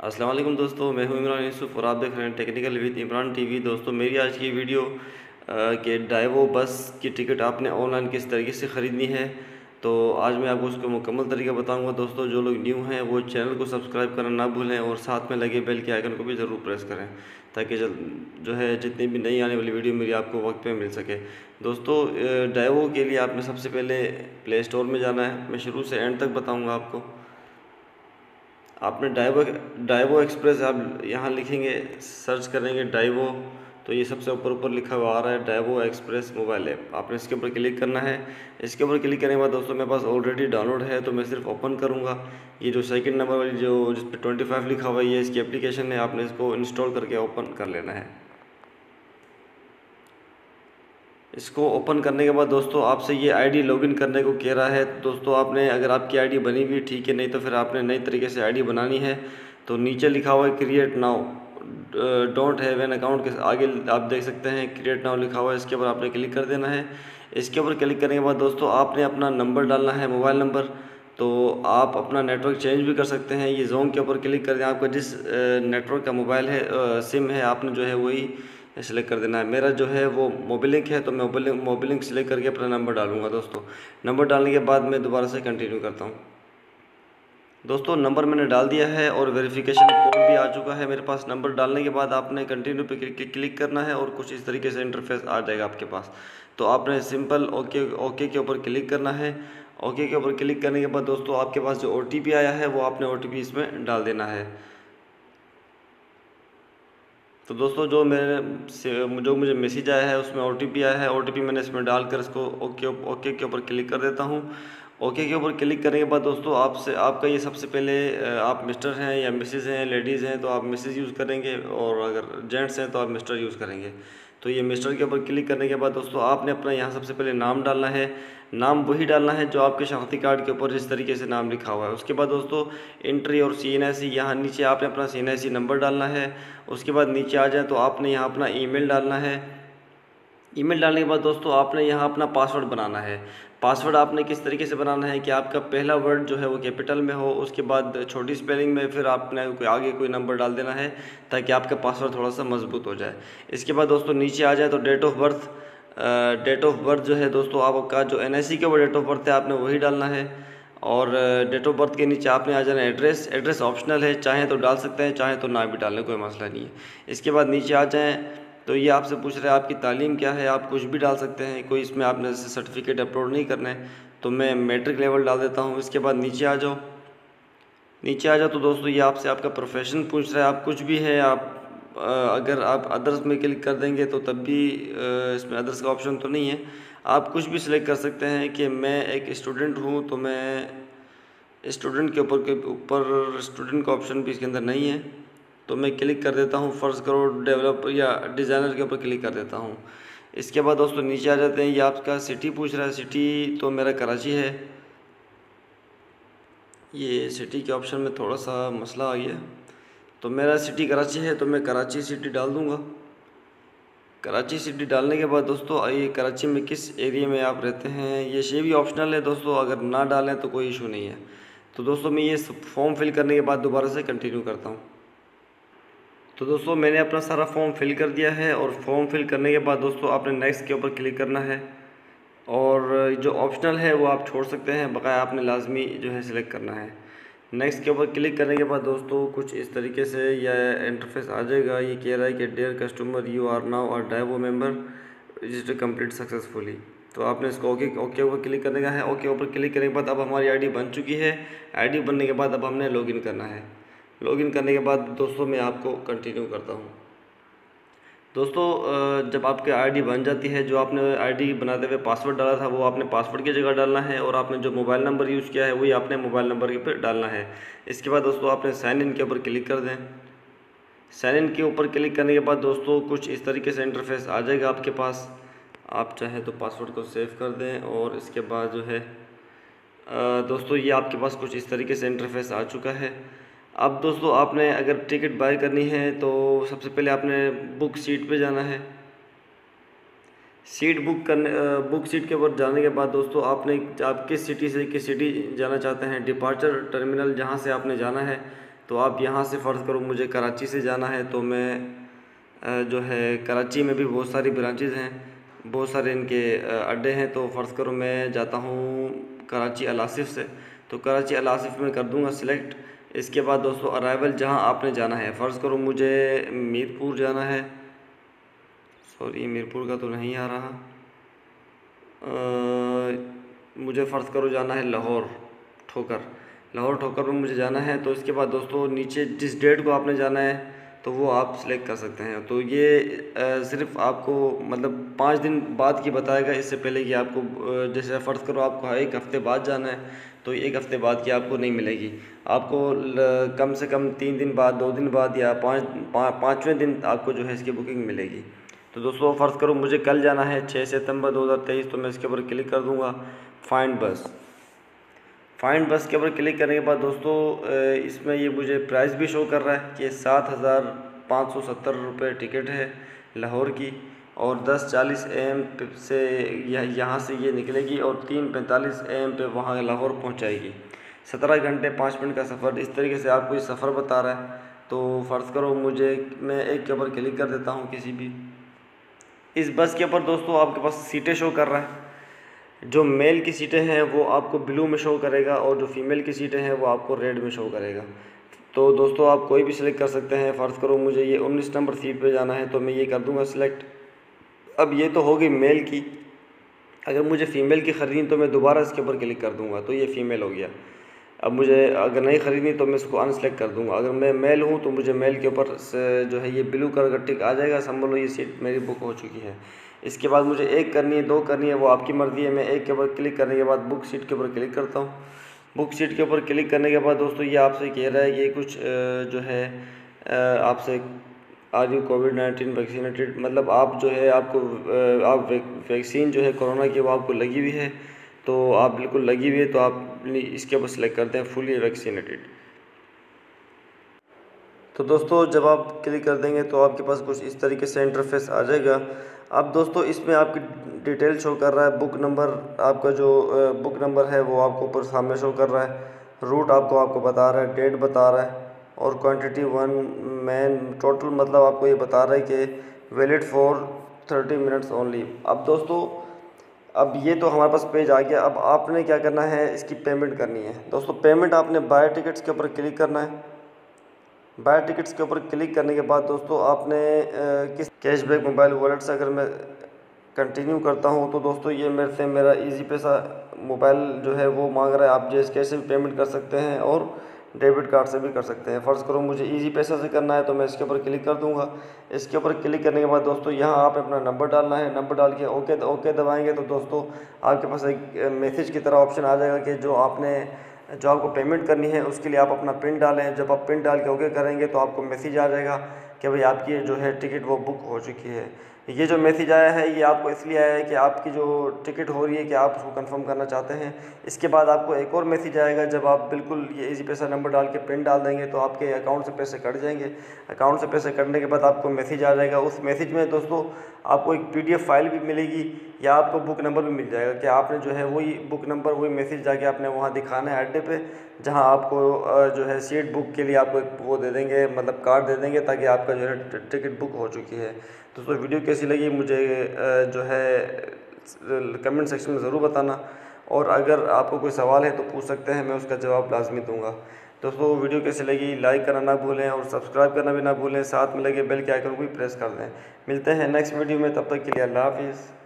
वालेकुम दोस्तों, मैं हूँ इमरान यूसुफ और आप देख रहे हैं टेक्निकल विद इमरान टीवी दोस्तों, मेरी आज की वीडियो के डाइवो बस की टिकट आपने ऑनलाइन किस तरीके से ख़रीदनी है तो आज मैं आपको उसको मुकम्मल तरीका बताऊँगा। दोस्तों, जो लोग न्यू हैं, वो चैनल को सब्सक्राइब करना ना भूलें और साथ में लगे बेल के आइकन को भी ज़रूर प्रेस करें, ताकि जल जो है, जितनी भी नई आने वाली वीडियो मेरी आपको वक्त पे मिल सके। दोस्तों डाइवो के लिए आपने सबसे पहले प्ले स्टोर में जाना है। मैं शुरू से एंड तक बताऊँगा आपको। आपने डाइवो डाइवो एक्सप्रेस आप यहाँ लिखेंगे सर्च करेंगे डाइवो तो ये सबसे ऊपर ऊपर लिखा हुआ आ रहा है डाइवो एक्सप्रेस मोबाइल ऐप आपने इसके ऊपर क्लिक करना है। इसके ऊपर क्लिक करने के बाद दोस्तों मेरे पास ऑलरेडी डाउनलोड है तो मैं सिर्फ़ ओपन करूँगा। ये जो सेकंड नंबर वाली जो जिस पर ट्वेंटी फाइव लिखा हुआ है, ये इसकी एप्लीकेशन है। आपने इसको इंस्टॉल करके ओपन कर लेना है। इसको ओपन करने के बाद दोस्तों आपसे ये आईडी लॉगिन करने को कह रहा है। दोस्तों आपने, अगर आपकी आईडी बनी हुई ठीक है, नहीं तो फिर आपने नई तरीके से आईडी बनानी है। तो नीचे लिखा हुआ है create now don't have an account के आगे आप देख सकते हैं क्रिएट नाउ लिखा हुआ है, इसके ऊपर आपने क्लिक कर देना है। इसके ऊपर क्लिक करने के बाद दोस्तों आपने अपना नंबर डालना है, मोबाइल नंबर। तो आप अपना नेटवर्क चेंज भी कर सकते हैं, ये जोन के ऊपर क्लिक कर दें आपका, जिस नेटवर्क का मोबाइल है सिम है, आपने जो है वही सिलेक्ट कर देना है। मेरा जो है वो मोबिलिंक है तो मैं मोबिलिंक मोबिलिंक सेलेक्ट करके अपना नंबर डालूँगा दोस्तों। नंबर डालने के बाद मैं दोबारा से कंटिन्यू करता हूँ। दोस्तों नंबर मैंने डाल दिया है और वेरिफिकेशन कोड भी आ चुका है मेरे पास। नंबर डालने के बाद आपने कंटिन्यू पे क्लिक करना है और कुछ इस तरीके से इंटरफेस आ जाएगा आपके पास। तो आपने सिंपल ओके ओके के ऊपर क्लिक करना है। ओके के ऊपर क्लिक करने के बाद दोस्तों, आपके पास जो ओटीपी आया है, वो आपने ओटीपी इसमें डाल देना है। तो दोस्तों, जो मेरे जो मुझे मैसेज आया है, उसमें ओटीपी आया है। ओटीपी मैंने इसमें डालकर इसको ओके ओके के ऊपर क्लिक कर देता हूँ। ओके के ऊपर क्लिक करने के बाद दोस्तों, आपसे, आपका ये सबसे पहले आप मिस्टर हैं या मिसेज़ हैं लेडीज़ हैं तो आप मिसेज़ यूज़ करेंगे और अगर जेंट्स हैं तो आप मिस्टर यूज़ करेंगे। तो ये मिस्टर के ऊपर क्लिक करने के बाद दोस्तों, आपने अपना यहाँ सबसे पहले नाम डालना है। नाम वही डालना है जो आपके शनाख्ती कार्ड के ऊपर जिस तरीके से नाम लिखा हुआ है। उसके बाद दोस्तों एंट्री और सी एन आई सी यहाँ नीचे आपने अपना सी एन आई सी नंबर डालना है। उसके बाद नीचे आ जाए तो आपने यहाँ अपना ईमेल डालना है। ईमेल डालने के बाद दोस्तों, आपने यहाँ अपना पासवर्ड बनाना है। पासवर्ड आपने किस तरीके से बनाना है कि आपका पहला वर्ड जो है वो कैपिटल में हो, उसके बाद छोटी स्पेलिंग में फिर आपने कोई आगे कोई नंबर डाल देना है ताकि आपका पासवर्ड थोड़ा सा मज़बूत हो जाए। इसके बाद दोस्तों, नीचे आ जाए तो date of birth date of birth जो है दोस्तों, आपका जो एन के ऊपर डेट ऑफ़ बर्थ है, आपने वही डालना है। और डेट ऑफ़ बर्थ के नीचे आपने आ जाना एड्रेस एड्रेस ऑप्शनल है, चाहें तो डाल सकते हैं, चाहें तो ना भी डालने, कोई मसला नहीं है। इसके बाद नीचे आ जाएँ तो ये आपसे पूछ रहे हैं, आपकी तालीम क्या है? आप कुछ भी डाल सकते हैं, कोई इसमें आपने जैसे सर्टिफिकेट अपलोड नहीं करना है तो मैं मैट्रिक लेवल डाल देता हूँ। इसके बाद नीचे आ जाओ। नीचे आ जाओ तो दोस्तों, ये आपसे आपका प्रोफेशन पूछ रहा है, आप कुछ भी है, आप अगर आप अदर्स में क्लिक कर देंगे तो तब भी इसमें अदर्स का ऑप्शन तो नहीं है। आप कुछ भी सिलेक्ट कर सकते हैं कि मैं एक स्टूडेंट हूँ तो मैं स्टूडेंट के ऊपर के, ऊपर स्टूडेंट का ऑप्शन भी इसके अंदर नहीं है। तो मैं क्लिक कर देता हूँ फ़र्ज़ करो डेवलपर या डिज़ाइनर के ऊपर क्लिक कर देता हूँ। इसके बाद दोस्तों नीचे आ जाते हैं, ये आपका सिटी पूछ रहा है। सिटी तो मेरा कराची है। ये सिटी के ऑप्शन में थोड़ा सा मसला आ गया। तो मेरा सिटी कराची है तो मैं कराची सिटी डाल दूँगा। कराची सिटी डालने के बाद दोस्तों ये कराची में किस एरिया में आप रहते हैं? ये शे भी ऑप्शनल है दोस्तों, अगर ना डालें तो कोई इशू नहीं है। तो दोस्तों, मैं ये फॉर्म फिल करने के बाद दोबारा से कंटिन्यू करता हूँ। तो दोस्तों, मैंने अपना सारा फॉर्म फिल कर दिया है और फॉर्म फिल करने के बाद दोस्तों, आपने नेक्स्ट के ऊपर क्लिक करना है। और जो ऑप्शनल है, वो आप छोड़ सकते हैं, बकाया आपने लाजमी जो है सिलेक्ट करना है। नेक्स्ट के ऊपर क्लिक करने के बाद दोस्तों कुछ इस तरीके से यह इंटरफेस आ जाएगा। ये कह रहा है कि dear customer you are now our divo member register complete successfully तो आपने इसको ओके ओके ऊपर क्लिक करने का है। ओके ऊपर क्लिक करने के बाद अब हमारी आईडी बन चुकी है। आईडी बनने के बाद अब हमने लॉगिन करना है। लॉगिन करने के बाद दोस्तों मैं आपको कंटिन्यू करता हूँ। दोस्तों जब आपकी आईडी बन जाती है, जो आपने आईडी बनाते हुए पासवर्ड डाला था, वो आपने पासवर्ड की जगह डालना है और आपने जो मोबाइल नंबर यूज़ किया है, वही आपने मोबाइल नंबर के ऊपर डालना है। इसके बाद दोस्तों, आपने साइन इन के ऊपर क्लिक कर दें। साइन इन के ऊपर क्लिक करने के बाद दोस्तों, कुछ इस तरीके से इंटरफेस आ जाएगा आपके पास। आप चाहे तो पासवर्ड को सेव कर दें और इसके बाद जो है दोस्तों, ये आपके पास कुछ इस तरीके से इंटरफेस आ चुका है। अब दोस्तों, आपने अगर टिकट बाय करनी है तो सबसे पहले आपने बुक सीट पे जाना है। सीट बुक करने बुक सीट के ऊपर जाने के बाद दोस्तों, आपने आप किस सिटी से किस सिटी जाना चाहते हैं? डिपार्चर टर्मिनल जहाँ से आपने जाना है तो आप यहाँ से फ़र्ज़ करो मुझे कराची से जाना है। तो मैं जो है, कराची में भी बहुत सारी ब्रांचेज़ हैं, बहुत सारे इनके अड्डे हैं तो फ़र्ज़ करो मैं जाता हूँ कराची अलासिफ़ से। तो कराची अलासिफ़ में कर दूँगा सिलेक्ट इसके बाद दोस्तों अराइवल जहाँ आपने जाना है। फ़र्ज़ करो मुझे मीरपुर जाना है। सॉरी मीरपुर का तो नहीं आ रहा। आ, मुझे फ़र्ज़ करो जाना है लाहौर ठोकर। लाहौर ठोकर में मुझे जाना है। तो इसके बाद दोस्तों नीचे जिस डेट को आपने जाना है तो वो आप सिलेक्ट कर सकते हैं। तो ये सिर्फ़ आपको मतलब पाँच दिन बाद की बताएगा इससे पहले कि आपको जैसे फ़र्ज़ करो आपको एक हफ़्ते बाद जाना है। तो एक हफ़्ते बाद की आपको नहीं मिलेगी। आपको कम से कम तीन दिन बाद, दो दिन बाद या पाँच पाँचवें दिन आपको जो है इसकी बुकिंग मिलेगी। तो दोस्तों, फ़र्ज़ करो मुझे कल जाना है छः सितंबर 2023 तो मैं इसके ऊपर क्लिक कर दूँगा। फाइंड बस। फाइंड बस के ऊपर क्लिक करने के बाद दोस्तों इसमें ये मुझे प्राइस भी शो कर रहा है कि सात हज़ार पाँच सौ सत्तर रुपये टिकट है लाहौर की। और दस चालीस एम से यह, यहाँ से ये निकलेगी और तीन पैंतालीस एम पे वहाँ लाहौर पहुँचाएगी। सत्रह घंटे पाँच मिनट का सफ़र। इस तरीके से आपको ये सफ़र बता रहा है। तो फ़र्ज़ करो मुझे, मैं एक के ऊपर क्लिक कर देता हूँ किसी भी। इस बस के ऊपर दोस्तों आपके पास सीटें शो कर रहा है। जो मेल की सीटें हैं वो आपको ब्लू में शो करेगा और जो फीमेल की सीटें हैं वो आपको रेड में शो करेगा। तो दोस्तों आप कोई भी सिलेक्ट कर सकते हैं। फ़र्ज़ करो मुझे ये उन्नीस नंबर सीट पे जाना है तो मैं ये कर दूँगा सिलेक्ट। अब ये तो होगी मेल की। अगर मुझे फ़ीमेल की ख़रीदनी तो मैं दोबारा इसके ऊपर क्लिक कर दूँगा तो ये फ़ीमेल हो गया। अब मुझे अगर नहीं ख़रीदनी तो मैं इसको अनसेलेक्ट कर दूँगा। अगर मैं मेल हूँ तो मुझे मेल के ऊपर जो है ये ब्लू कलर का टिक आ जाएगा समझ लो ये सीट मेरी बुक हो चुकी है। इसके बाद मुझे एक करनी है, दो करनी है, वो आपकी मर्ज़ी है। मैं एक के ऊपर क्लिक करने के बाद बुक सीट के ऊपर क्लिक करता हूँ। बुक सीट के ऊपर क्लिक करने के बाद दोस्तों ये आपसे कह रहा है, ये कुछ जो है आपसे आज यू कोविड नाइन्टीन वैक्सीनेटेड मतलब आप जो है, आपको आप वैक्सीन जो है, कोरोना की वो आपको लगी हुई है तो आप बिल्कुल लगी हुई है तो आप इसके ऊपर सेलेक्ट करते हैं फुली वैक्सीनेटेड तो दोस्तों, जब आप क्लिक कर देंगे तो आपके पास कुछ इस तरीके से इंटरफेस आ जाएगा। अब दोस्तों, इसमें आपकी डिटेल शो कर रहा है बुक नंबर आपका जो बुक नंबर है, वो आपको ऊपर सामने शो कर रहा है। रूट आपको आपको बता रहा है डेट बता रहा है। और क्वांटिटी वन मैन टोटल मतलब आपको ये बता रहा है कि valid for thirty minutes only अब दोस्तों, अब ये तो हमारे पास पेज आ गया। अब आपने क्या करना है? इसकी पेमेंट करनी है। दोस्तों पेमेंट आपने बाय टिकट्स के ऊपर क्लिक करना है। बाय टिकट्स के ऊपर क्लिक करने के बाद दोस्तों, आपने किस कैशबैक मोबाइल वॉलेट से अगर मैं कंटिन्यू करता हूँ तो दोस्तों, ये मेरे से मेरा इजी पैसा मोबाइल जो है वो मांग रहा है। आप जैसे कैसे भी पेमेंट कर सकते हैं और डेबिट कार्ड से भी कर सकते हैं। फ़र्ज़ करो मुझे इजी पैसा से करना है तो मैं इसके ऊपर क्लिक कर दूँगा। इसके ऊपर क्लिक करने के बाद दोस्तों, यहाँ आप अपना नंबर डालना है। नंबर डाल के ओके ओके दबाएँगे तो दोस्तों, आपके पास एक मैसेज की तरह ऑप्शन आ जाएगा कि जो आपने, जो आपको पेमेंट करनी है, उसके लिए आप अपना पिन डालें। जब आप पिन डाल के ओके करेंगे तो आपको मैसेज आ जाएगा। कि भाई आपकी जो है टिकट वो बुक हो चुकी है। ये जो मैसेज आया है, ये आपको इसलिए आया है कि आपकी जो टिकट हो रही है कि आप उसको कंफर्म करना चाहते हैं। इसके बाद आपको एक और मैसेज आएगा, जब आप बिल्कुल ये इजी पैसा नंबर डाल के पिन डाल देंगे तो आपके अकाउंट से पैसे कट जाएँगे। अकाउंट से पैसे कटने के बाद आपको मैसेज आ जाएगा। उस मैसेज में दोस्तों आपको एक पीडीएफ फ़ाइल भी मिलेगी या आपको बुक नंबर भी मिल जाएगा कि आपने जो है वही बुक नंबर वही मैसेज जाके आपने वहाँ दिखाना है अड्डे पे, जहाँ आपको जो है सीट बुक के लिए आपको वो दे देंगे मतलब कार्ड दे देंगे ताकि आपका जो है टिकट बुक हो चुकी है। दोस्तों वीडियो कैसी लगी मुझे जो है कमेंट सेक्शन में ज़रूर बताना। और अगर आपको कोई सवाल है तो पूछ सकते हैं, मैं उसका जवाब लाजमी दूँगा। दोस्तों, वीडियो कैसी लगी, लाइक करना ना भूलें और सब्सक्राइब करना भी ना भूलें। साथ में लगे बेल के आइकन को भी प्रेस कर दें। मिलते हैं नेक्स्ट वीडियो में, तब तक के लिए अल्लाह हाफिज़।